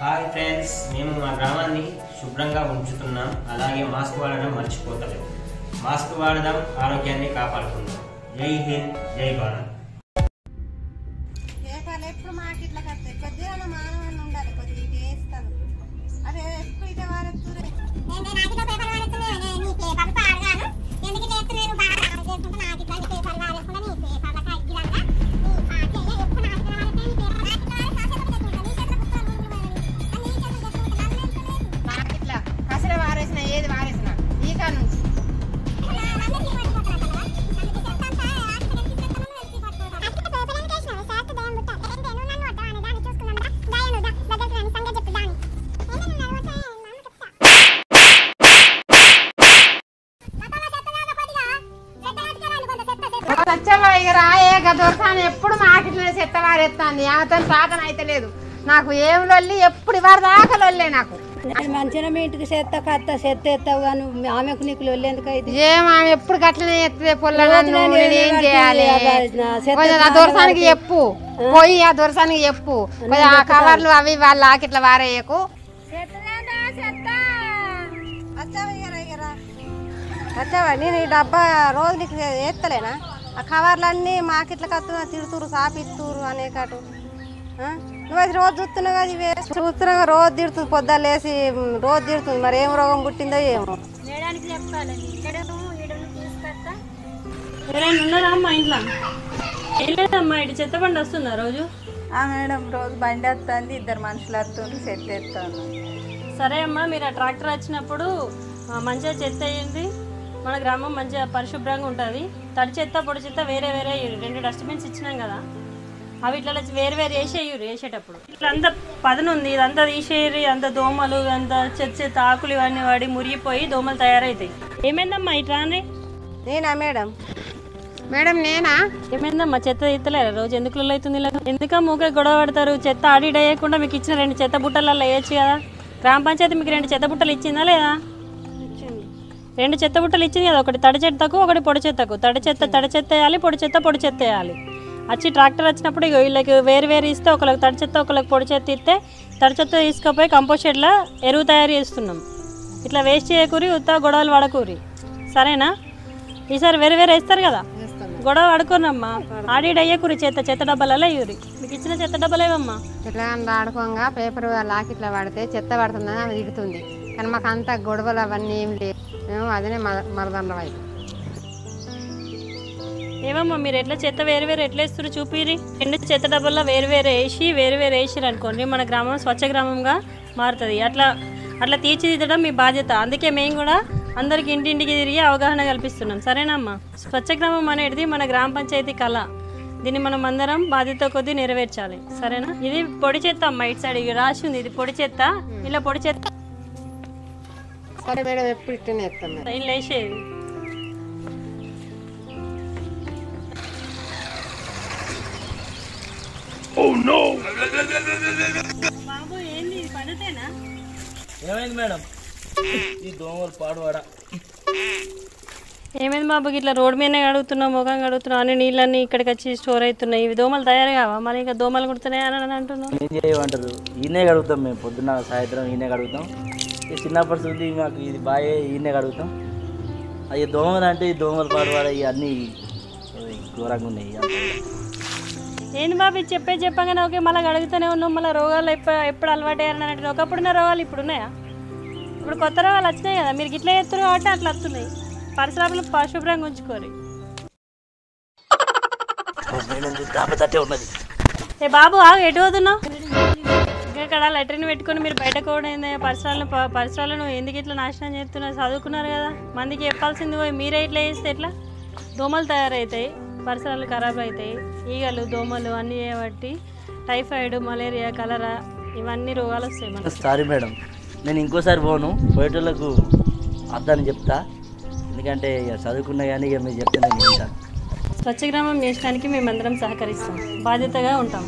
Hi friends మేము మా గ్రామాన్ని శుభ్రంగా ఉంచుతున్నాం. అలాగే మాస్క్ వాడడం మర్చిపోతలేదు. మాస్క్ వాడదాం ఆరోగ్యాన్ని కాపాడుకుందాం. జై హింద్ జై భారత్. ఎప్పుడు మాకు ఇట్లా కట్టాయి కొద్దిగా మానవాన్ని ఉండాలి కొద్దిగా వేస్తాను అదే ఎప్పుడు ఇటే వారెత్తురే సత్యవా ఇక రాయే గదొరసాని ఎప్పుడు మాకిట్లనే చెత్త వారెత్తాంది ఆమెతో సాధన అయితే లేదు. నాకు ఏం లొల్లి ఎప్పుడు ఇవారు దాకా లొల్లే నాకు. మంచిగా మీ ఇంటికి చెత్త కత్త చెత్త ఎత్తావు కానీ ఆమెకు నీకు లొల్లేందుకు అయితే ఏం ఆమె ఎప్పుడు గట్లనే ఎత్తే పొల్ల నన్ను? నేను నేను ఏం ఎవరికి చేయాలి? కొంచెం ఆ దొరసానికి చెప్పు. పోయి ఆ దొరసానికి చెప్పు. కొంచెం ఆ కవర్లు అవి వాళ్ళ ఆకిట్లా వారేయకు. వచ్చావా నేను ఈ డబ్బా రోజు నీకు ఎత్తలేనా? ఆ కవర్లన్నీ మాకిట్ల కత్తున్నా తిడుతురు సాపిస్తురు అనేకటు? నువ్వు అది రోజు చూస్తున్నావు కదా ఇవే? చూస్తున్నావు? రోజు తిడుతుంది పొద్దున్న లేసి మ్, రోజు తిడుతుంది. మరి ఏం రోగం పుట్టిందో ఏమో. ఎవరైనా ఉన్నారా అమ్మా ఇంట్లో? ఏం లేదమ్మా ఇటు చెత్త బండి వస్తుందా రోజు? ఆ మేడం రోజు బండి వస్తుంది. ఇద్దరు మనుషులు వస్తుండ్రు సెట్ ఎత్తాను సరే అమ్మా మీరు ఆ ట్రాక్టర్ వచ్చినప్పుడు మంచిగా చెత్త వేయండి. మన గ్రామం మంచిగా పరిశుభ్రంగా ఉంటుంది. తడి చెత్త పొడి చెత్త వేరే వేరే. రెండు డస్ట్బిన్స్ ఇచ్చినాం కదా. అవి ఇట్లా వేరు వేరు వేసేయరు వేసేటప్పుడు. ఇట్లా అంత పదను ఉంది. ఇదంతా తీసేయరు అంత దోమలు అంత చెత్త చెత్త ఆకులు ఇవన్నీ వాడి మురిగిపోయి దోమలు తయారవుతాయి ఏమైందమ్మా ఇట్లా అని నేనా మేడం? మేడం నేనా? ఏమైందమ్మా? చెత్త తీస్తలేరా రోజు ఎందుకు అవుతుంది ఇలా? ఎందుకమ్మా ఊకే గొడవ పడతారు? చెత్త ఆడిట్ వేయకుండా మీకు ఇచ్చిన రెండు చెత్త బుట్టలలో వేయచ్చు కదా. గ్రామ పంచాయతీ మీకు రెండు చెత్త బుట్టలు ఇచ్చిందా లేదా? రెండు చెత్త బుట్టలు ఇచ్చింది కదా ఒకటి తడి చెత్తకు ఒకటి పొడి చెత్తకు. తడి చెత్త తడి చెత్త వేయాలి పొడి చెత్త పొడి చెత్త వేయాలి. వచ్చి ట్రాక్టర్ వచ్చినప్పుడు ఇగో వీళ్ళకి వేరు వేరు ఇస్తే ఒకళ్ళకి తడి చెత్త ఒకళ్ళకి పొడి చెత్త ఇస్తే తడి చెత్త తీసుకుపోయి కంపోస్ట్ షెడ్లో ఎరువు తయారు చేస్తున్నాం. ఇట్లా వేస్ట్ చేయకూరి ఉత్త గొడవలు పడకూరి. సరేనా? ఈసారి వేరు వేరు వేస్తారు కదా? గొడవ పడుకోనమ్మా ఆడిడ్ అయ్యకూరి చెత్త చెత్త డబ్బాలలో అయ్యూరి మీకు ఇచ్చిన చెత్త డబ్బాలు ఏవమ్మా ఇట్లా ఆడుకోగా పేపర్ లాకిట్లా పడితే చెత్త పడుతుందని ఆమె తిడుతుంది కానీ మాకు అంత గొడవలు అవన్నీ ఏం లేవు. మేము అదే మరదండం ఏమమ్మా మీరు ఎట్లా చెత్త వేరు వేరు ఎట్లా వేస్తారు చూపిరి రెండు చెత్త డబ్బాల్లో వేరు వేరు వేసి వేరు వేరు వేసిరు అనుకోండి మన గ్రామం స్వచ్ఛ గ్రామంగా మారుతుంది. అట్లా అట్లా తీర్చిదిద్దడం మీ బాధ్యత. అందుకే మేము కూడా అందరికి ఇంటింటికి తిరిగి అవగాహన కల్పిస్తున్నాం. సరేనమ్మా? స్వచ్ఛ గ్రామం అనేది మన గ్రామ పంచాయతీ కళ. దీన్ని మనం అందరం బాధ్యత కొద్దీ నెరవేర్చాలి. సరేనా? ఇది పొడి చెత్త అమ్మా ఇటు సైడ్ ఇది రాసి ఉంది. ఇది పొడి చెత్త. ఇలా పొడి చెత్త సరే మేడం ఎప్పుడు ఇట్టనే ఎత్తాం మేడం. ఇలా వేసేది బాబు ఏంది? ఇది పద్ధతేనా ఏమైంది మేడం? ఈ దోమలు పాడువాడ. ఏమైంది బాబు? ఇట్లా రోడ్ మీదనే అడుగుతున్నావు ముఖం కడుగుతున్నావు అన్ని నీళ్ళన్నీ ఇక్కడికి వచ్చి స్టోర్ అవుతున్నాయి. ఇవి దోమలు తయారు కావా? మరి ఇంకా దోమలు కుడుతున్నాయి అని అంటున్నావు. ఏం చేయమంటారు? ఈయనే కడుగుతాం మేము పొద్దున్న సాయంత్రం ఈయనే కడుగుతాం. ఈ చిన్నప్పటి నుండి మాకు ఇది బాగా ఈయనే కడుగుతాం. అవి దోమలు అంటే ఈ దోమలు పాడువాడ ఇవన్నీ ఘోరంగా ఉన్నాయి. ఏంది బాబు? చెప్పే చెప్పగానే ఓకే మళ్ళీ అడుగుతూనే ఉన్నాం మళ్ళీ రోగాలు ఎప్పుడు ఎప్పుడు అలవాటు అయ్యారని అంటే ఒకప్పుడున్న రోగాలు ఇప్పుడు ఉన్నాయా ఇప్పుడు కొత్త రోగాలు వచ్చినాయి కదా మీరు ఇట్లా చేస్తారు కాబట్టి అట్లా వస్తున్నాయి పరిసరాలను పరిశుభ్రంగా ఉంచుకోరు. ఉన్నది? ఏ బాబు ఆగు ఎటు పోతున్నావు? ఇక్కడ లెటర్ని పెట్టుకొని మీరు బయట కూడా ఏంది? పరిసరాలను పరిసరాలను ఎందుకు ఇట్లా నాశనం చేస్తున్నారు? చదువుకున్నారు కదా. మందికి చెప్పాల్సింది పోయి మీరే ఇట్లా చేస్తే ఎట్లా? దోమలు తయారవుతాయి పరిసరాలు ఖరాబ్ అవుతాయి ఈగలు దోమలు అన్నీ చేయబట్టి టైఫాయిడ్ మలేరియా కలరా ఇవన్నీ రోగాలు వస్తాయి మనకి. Sorry madam. నేను ఇంకోసారి పోను పోయేటోళ్ళకు అర్థాన్ని చెప్తా. ఎందుకంటే ఇక చదువుకున్నా కానీ ఇక మీరు చెప్తే నేను వింటాను స్వచ్ఛ గ్రామం మేమందరం సహకరిస్తాం. బాధ్యతగా ఉంటాం.